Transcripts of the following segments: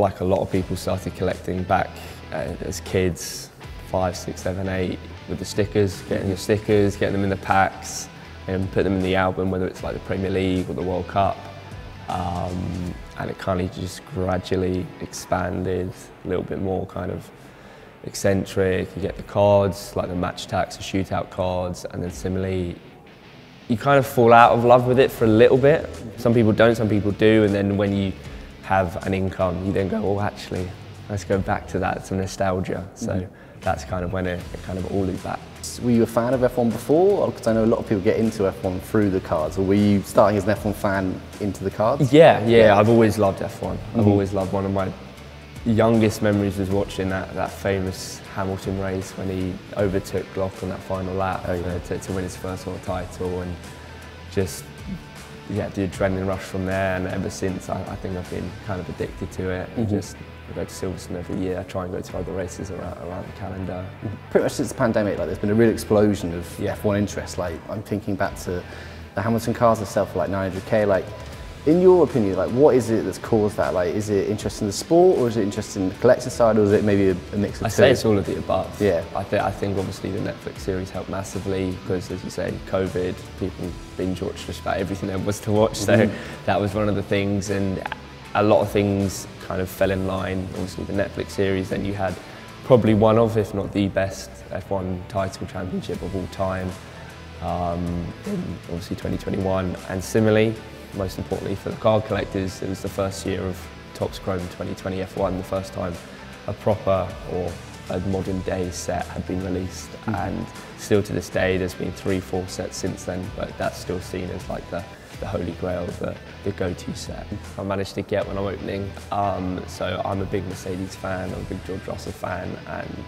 like a lot of people, started collecting back uh, as kids, five, six, seven, eight, with the stickers, getting your stickers, getting them in the packs, and put them in the album, whether it's like the Premier League or the World Cup. Um, and it kind of just gradually expanded a little bit more kind of eccentric. You get the cards, like the Match Attax, the shootout cards, and then similarly, you kind of fall out of love with it for a little bit. Some people don't, some people do, and then when you have an income, you then go, oh, actually, let's go back to that, some nostalgia. So mm -hmm. that's kind of when it, it kind of all looped back. Were you a fan of F1 before? Because I know a lot of people get into F1 through the cards, or were you starting as an F1 fan into the cards? Yeah, yeah, yeah. I've always loved F1. Mm -hmm. I've mm-hmm. always loved one of my youngest memories was watching that, that famous Hamilton race when he overtook Glock on that final lap oh, yeah. to, to win his first world title and just yeah, the adrenaline rush from there and ever since I, I think I've been kind of addicted to it and mm -hmm. just I go to Silverstone every year, I try and go to other races around, around the calendar. Pretty much since the pandemic, like there's been a real explosion of yeah. F1 interest. Like I'm thinking back to the Hamilton cars themselves like 900k. Like in your opinion, like what is it that's caused that? Like, is it interest in the sport, or is it interest in the collecting side, or is it maybe a, a mix of I two? say it's all of the above. Yeah. I, th I think obviously the Netflix series helped massively because, as you say, COVID, people binge watched just about everything there was to watch. So mm -hmm. that was one of the things, and a lot of things kind of fell in line. Obviously, the Netflix series. Then you had probably one of, if not the best, F1 title championship of all time. Um, in obviously 2021, and similarly, most importantly for the card collectors, it was the first year of Topps Chrome 2020 F1, the first time a proper or a modern day set had been released mm -hmm. and still to this day there's been three, four sets since then but that's still seen as like the, the holy grail, the, the go-to set. I managed to get when I'm opening, um, so I'm a big Mercedes fan, I'm a big George Russell fan and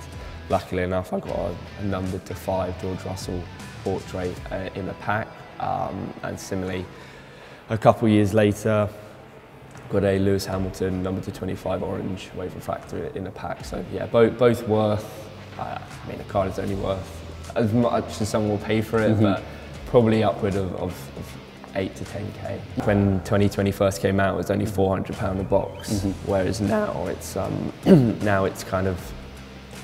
luckily enough I got a, a numbered to five George Russell portrait uh, in the pack um, and similarly a couple years later, got a Lewis Hamilton number 225 orange wave refractor in a pack. So yeah, both both worth. Uh, I mean, a card is only worth as much as someone will pay for it, mm -hmm. but probably upward of, of, of, eight to 10k. When 2020 first came out, it was only 400 pound a box, mm -hmm. whereas now it's um, now it's kind of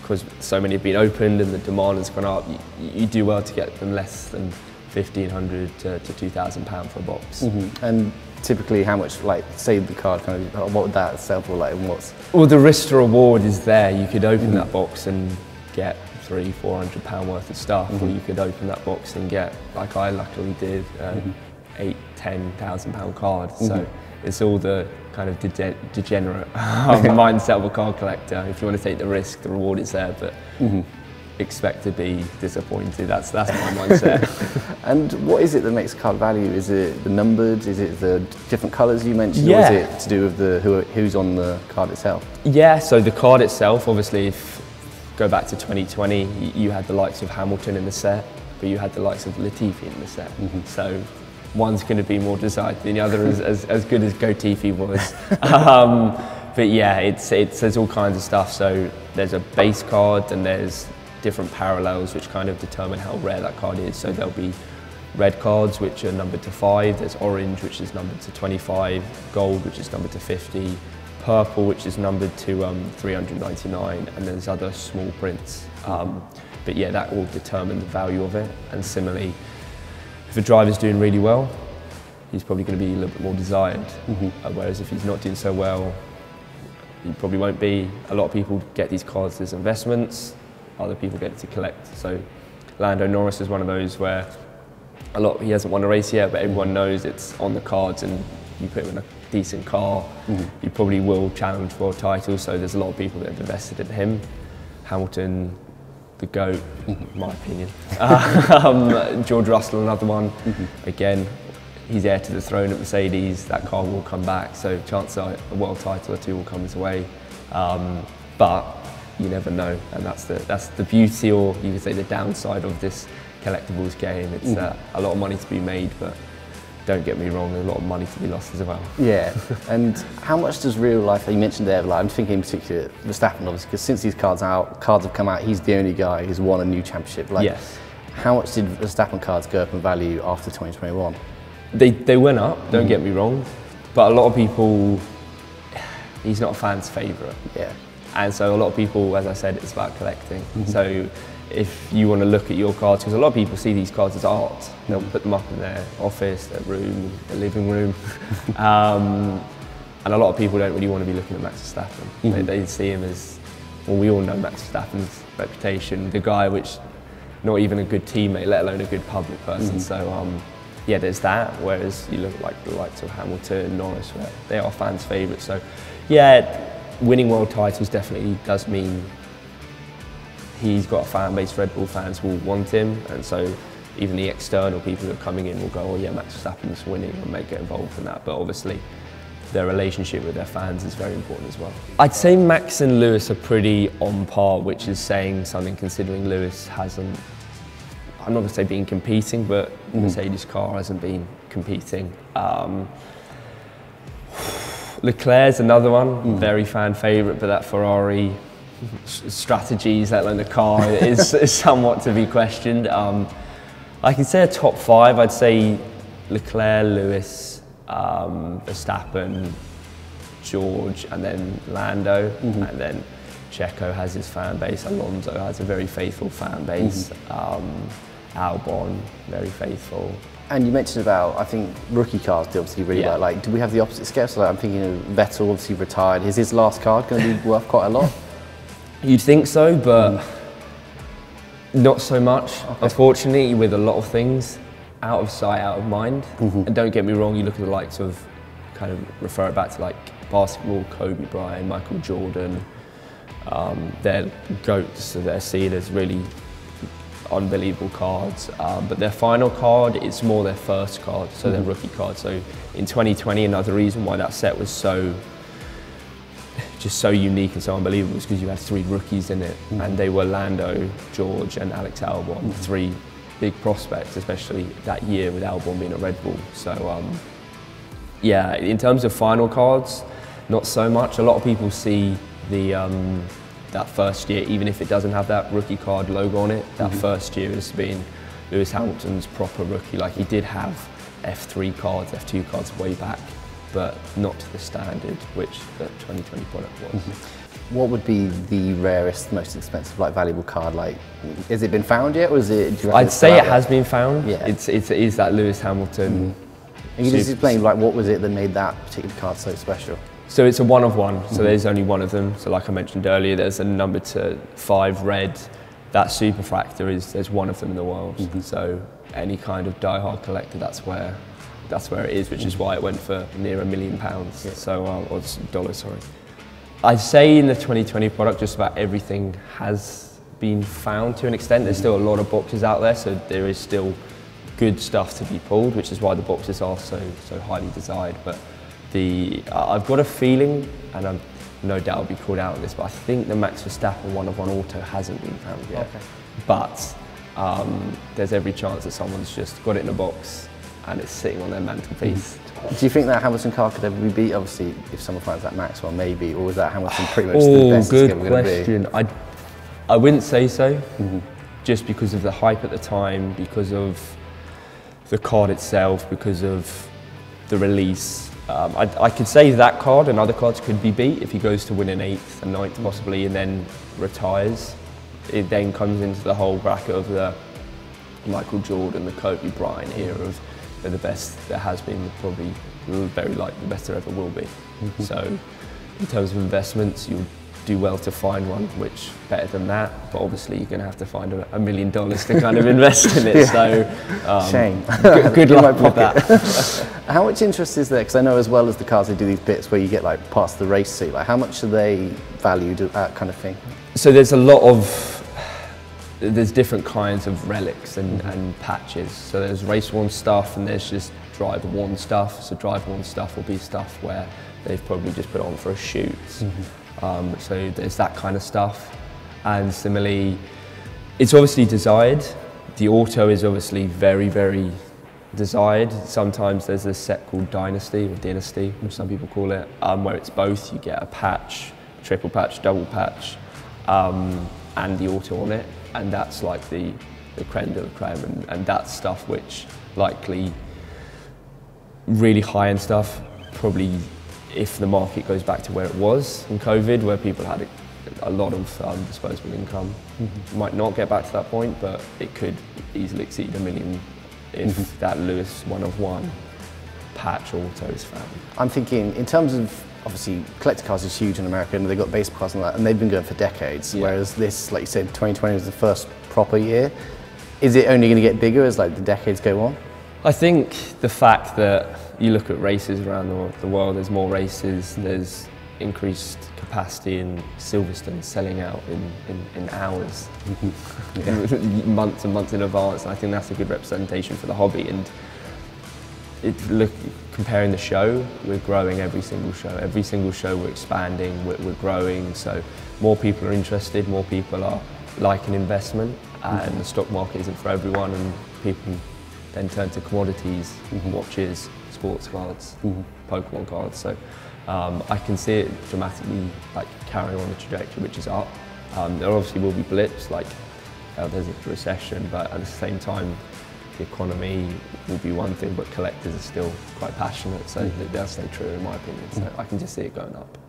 because so many have been opened and the demand has gone up. You, you do well to get them less than 1500 to, to 2000 pound for a box. Mm -hmm. And typically how much like say the card kind of what would that sell for like and what's well the risk to reward is there you could open mm -hmm. that box and get three four hundred pound worth of stuff mm -hmm. or mm-hmm. you could open that box and get like i luckily did um, mm -hmm. eight ten thousand pound card so mm-hmm. it's all the kind of de degenerate mindset of a card collector if you want to take the risk the reward is there but mm-hmm expect to be disappointed. That's that's my mindset. and what is it that makes a card value? Is it the numbered? Is it the different colours you mentioned? Yeah. Or is it to do with the who, who's on the card itself? Yeah. So the card itself, obviously, if go back to 2020, you had the likes of Hamilton in the set, but you had the likes of Latifi in the set. Mm -hmm. So one's going to be more desired than the other, as, as, as good as Gotifi was. um, but yeah, it's, it's, there's all kinds of stuff. So there's a base card and there's different parallels which kind of determine how rare that card is. So there'll be red cards which are numbered to 5, there's orange which is numbered to 25, gold which is numbered to 50, purple which is numbered to um, 399 and there's other small prints. Um, but yeah, that will determine the value of it and similarly if a driver's doing really well, he's probably going to be a little bit more desired. Mm -hmm. uh, whereas if he's not doing so well, he probably won't be. A lot of people get these cards as investments other people get to collect. So Lando Norris is one of those where a lot he hasn't won a race yet, but everyone knows it's on the cards, and you put him in a decent car, mm. you probably will challenge for a title. So there's a lot of people that have invested in him. Hamilton, the goat, mm-hmm. my opinion. um, George Russell, another one. Mm -hmm. Again, he's heir to the throne at Mercedes. That car will come back, so chances are a world title or two will come his way. Um, but you never know, and that's the that's the beauty, or you could say the downside of this collectibles game. It's mm. uh, a lot of money to be made, but don't get me wrong, there's a lot of money to be lost as well. Yeah, and how much does real life, you mentioned there, like, I'm thinking in particular Verstappen obviously, because since these cards out, cards have come out, he's the only guy who's won a new championship. Like, yes. How much did Verstappen cards go up in value after 2021? They, they went up, don't mm. get me wrong, but a lot of people he's not a fan's favourite. Yeah. And so a lot of people, as I said, it's about collecting. Mm-hmm. So if you want to look at your cards, because a lot of people see these cards as art, they'll put them up in their office, their room, their living room. um, and a lot of people don't really want to be looking at Max Verstappen. Mm-hmm. They, they, see him as, well, we all know Max Verstappen's reputation, the guy which, not even a good teammate, let alone a good public person. Mm-hmm. So, um, yeah, there's that. Whereas you look like the likes of Hamilton, Norris, where they are fans' favourites. So, yeah, winning world titles definitely does mean he's got a fan base, Red Bull fans will want him, and so even the external people who are coming in will go, oh yeah, Max Verstappen's winning and may get involved in that. But obviously, their relationship with their fans is very important as well. I'd say Max and Lewis are pretty on par, which is saying something considering Lewis hasn't, I'm not going to say been competing, but mm. Mercedes car hasn't been competing. Um, Leclerc's another one, mm. very fan favourite, but that Ferrari strategies, let alone the car, is, is, somewhat to be questioned. Um, I can say a top five. I'd say Leclerc, Lewis, um, Verstappen, George, and then Lando, mm-hmm. and then Checo has his fan base. Alonso has a very faithful fan base. Mm-hmm. Um, Albon, very faithful. And you mentioned about, I think, rookie cars do obviously really yeah. well. Like, do we have the opposite scale? So like, I'm thinking of Vettel, obviously retired. Is his last card going to be worth quite a lot? You'd think so, but mm. not so much. Okay. Unfortunately, with a lot of things, out of sight, out of mind. Mm-hmm. And don't get me wrong, you look at the likes of, kind of refer it back to like basketball, Kobe Bryant, Michael Jordan. Um, they're goats, so they're seen as really unbelievable cards. Um, but their final card is more their first card, so mm-hmm. their rookie card. So in 2020, another reason why that set was so just so unique and so unbelievable was because you had three rookies in it, mm. and they were Lando, George, and Alex Albon, mm. three big prospects, especially that year with Albon being at Red Bull. So, um, yeah, in terms of final cards, not so much. A lot of people see the um, that first year, even if it doesn't have that rookie card logo on it, that mm-hmm. first year has been Lewis Hamilton's proper rookie. Like he did have F3 cards, F2 cards way back but not to the standard which the 2020 product was. Mm -hmm. What would be the rarest, most expensive, like valuable card? Like, has it been found yet, or is it? I'd say it has been found. Yeah, it's, it's it is that Lewis Hamilton. Mm -hmm. And you just explain like what was it that made that particular card so special? So it's a one of one. So mm -hmm. there's only one of them. So like I mentioned earlier, there's a number to five red. That superfractor is there's one of them in the world. Mm-hmm. So any kind of die-hard collector, that's where that's where it is, which is why it went for near a million pounds. Yeah. So, uh, or dollars, sorry. I'd say in the 2020 product, just about everything has been found to an extent. There's still a lot of boxes out there, so there is still good stuff to be pulled, which is why the boxes are so so highly desired. But the uh, I've got a feeling, and I'm no doubt I'll be called out on this, but I think the Max Verstappen one of one auto hasn't been found yet. Okay. But um, there's every chance that someone's just got it in a box and it's sitting on their mantelpiece. Do you think that Hamilton car could ever be beat? Obviously, if someone finds that Maxwell, maybe, or was that Hamilton pretty much oh, the best good question. I, I wouldn't say so, mm-hmm. just because of the hype at the time, because of the card itself, because of the release. Um, I, I, could say that card and other cards could be beat if he goes to win an eighth and ninth possibly, and then retires. It then comes into the whole bracket of the Michael Jordan, the Kobe Bryant era of they're the best there has been, probably very likely the best there ever will be. Mm-hmm. So in terms of investments, you'll do well to find one which better than that, but obviously you're going to have to find a, a million dollars to kind of invest in it. yeah. So um, shame. Good, good luck with that. how much interest is there? Because I know as well as the cars, they do these bits where you get like past the race seat. Like how much are they valued at that kind of thing? So there's a lot of there's different kinds of relics and, mm-hmm. and patches. So there's race worn stuff and there's just driver worn stuff. So driver worn stuff will be stuff where they've probably just put on for a shoot. Mm-hmm. Um, so there's that kind of stuff. And similarly, it's obviously desired. The auto is obviously very, very desired. Sometimes there's a set called Dynasty or Dynasty, which some people call it, um, where it's both. You get a patch, triple patch, double patch, um, and the auto on it and that's like the, the creme de la creme, and, and that's stuff which likely really high end stuff probably if the market goes back to where it was in COVID, where people had a, a lot of um, disposable income, mm-hmm. might not get back to that point, but it could easily exceed a million if mm-hmm. that Lewis one of one patch auto is found. I'm thinking in terms of obviously collector cars is huge in America and they've got baseball cars and that and they've been going for decades. Yeah. Whereas this, like you said, 2020 was the first proper year. Is it only going to get bigger as like the decades go on? I think the fact that you look at races around the, world, there's more races, there's increased capacity in Silverstone selling out in, in, in hours, mm-hmm. months and months in advance. And I think that's a good representation for the hobby. And it, look, comparing the show, we're growing every single show. Every single show we're expanding, we're, we're growing. So more people are interested, more people are like an investment. And mm -hmm. the stock market isn't for everyone and people then turn to commodities, mm -hmm. watches, sports cards, mm -hmm. Pokemon cards. So um, I can see it dramatically like carrying on the trajectory, which is up. Um, there obviously will be blips, like uh, there's a recession, but at the same time, the economy will be one thing, but collectors are still quite passionate, so mm -hmm. they'll stay true in my opinion. So. I can just see it going up.